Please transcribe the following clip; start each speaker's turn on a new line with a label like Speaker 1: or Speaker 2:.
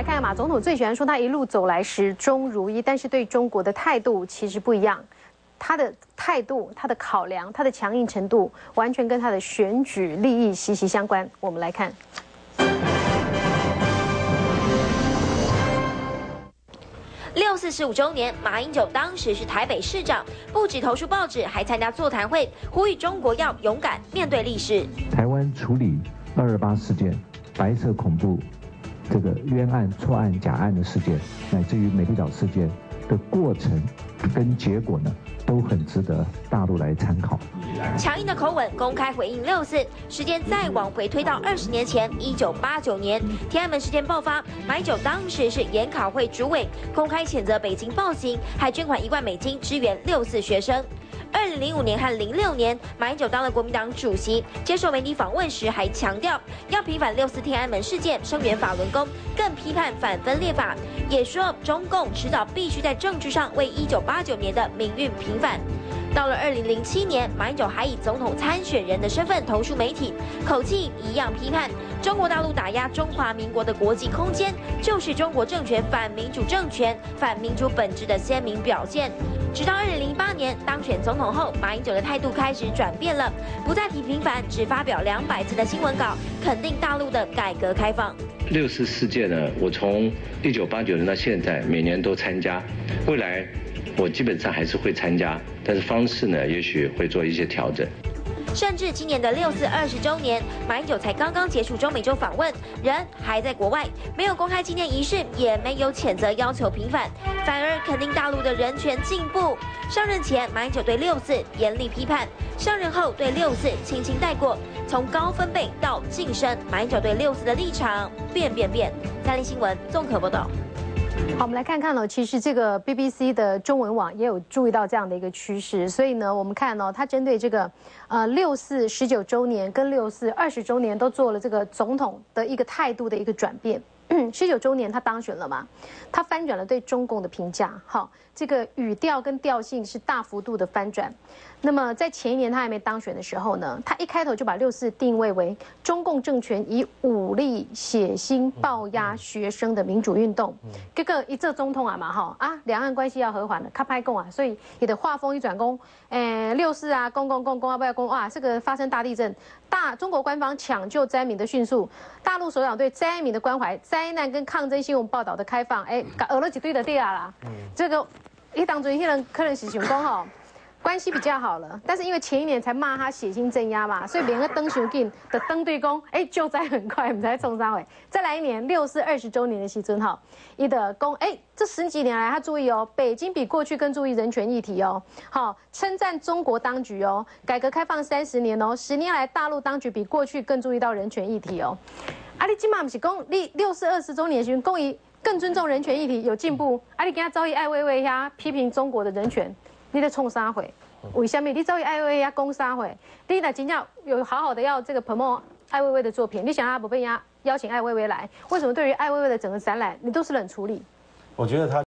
Speaker 1: 来看看马总统最喜欢说他一路走来始终如一，但是对中国的态度其实不一样。他的态度、他的考量、他的强硬程度，完全跟他的选举利益息息相关。我们来看，
Speaker 2: 六四十五周年，马英九当时是台北市长，不止投书报纸，还参加座谈会，呼吁中国要勇敢面对历史。
Speaker 3: 台湾处理二二八事件、白色恐怖。这个冤案、错案、假案的事件，乃至于美丽岛事件的过程跟结果呢，都很值得大陆来参考。
Speaker 2: 强硬的口吻公开回应六四，时间再往回推到二十年前，一九八九年天安门事件爆发，马英九当时是研考会主委，公开谴责北京暴行，还捐款一万美金支援六四学生。二零零五年和零六年，马英九当了国民党主席，接受媒体访问时还强调要平反六四天安门事件，声援法轮功，更批判反分裂法，也说中共迟早必须在政治上为一九八九年的命运平反。到了二零零七年，马英九还以总统参选人的身份投诉媒体，口气一样批判中国大陆打压中华民国的国际空间，就是中国政权反民主政权、反民主本质的鲜明表现。直到二零零八年当选总统后，马英九的态度开始转变了，不再提平反，只发表两百字的新闻稿，肯定大陆的改革开放。
Speaker 4: 六四事件呢，我从一九八九年到现在，每年都参加，未来。我基本上还是会参加，但是方式呢，也许会做一些调整。
Speaker 2: 甚至今年的六四二十周年，马英九才刚刚结束中美洲访问，人还在国外，没有公开纪念仪式，也没有谴责要求平反，反而肯定大陆的人权进步。上任前，马英九对六四严厉批判；上任后，对六四轻轻带过。从高分贝到晋升，马英九对六四的立场变变变。三立新闻综合报道。
Speaker 1: 好，我们来看看呢。其实这个 BBC 的中文网也有注意到这样的一个趋势，所以呢，我们看呢，它针对这个呃六四十九周年跟六四二十周年都做了这个总统的一个态度的一个转变。十九周年他当选了嘛？他翻转了对中共的评价，好，这个语调跟调性是大幅度的翻转。那么在前一年他还没当选的时候呢，他一开头就把六四定位为中共政权以武力血腥暴压学生的民主运动。这个一这总统啊嘛哈啊，两岸关系要和缓了，他拍供啊，所以你的画风一转攻，诶六四啊，公公公公啊不要公啊，这个发生大地震，大中国官方抢救灾民的迅速，大陆首长对灾民的关怀，灾难跟抗争新闻报道的开放，哎，讹了几堆的地啊啦，这个一当中一些人可能是想讲吼。关系比较好了，但是因为前一年才骂他血腥镇压嘛，所以连个登熊进的登对公，哎，救灾很快，我们才冲上位。再来一年六四二十周年的时尊哈，一的公，哎，这十几年来他注意哦，北京比过去更注意人权议题哦，好，称赞中国当局哦，改革开放三十年哦，十年来大陆当局比过去更注意到人权议题哦。阿里今嘛不是讲你六四二十周年时讲伊更尊重人权议题有进步，阿里跟他遭遇艾薇薇呀批评中国的人权。你在冲啥会？为什么你遭遇艾薇薇遐攻啥会？第一呢，真正有好好的要这个 promote 艾薇薇的作品，你想要不被人家邀请艾薇薇来？为什么对于艾薇薇的整个展览，你都是冷处理？
Speaker 5: 我觉得他。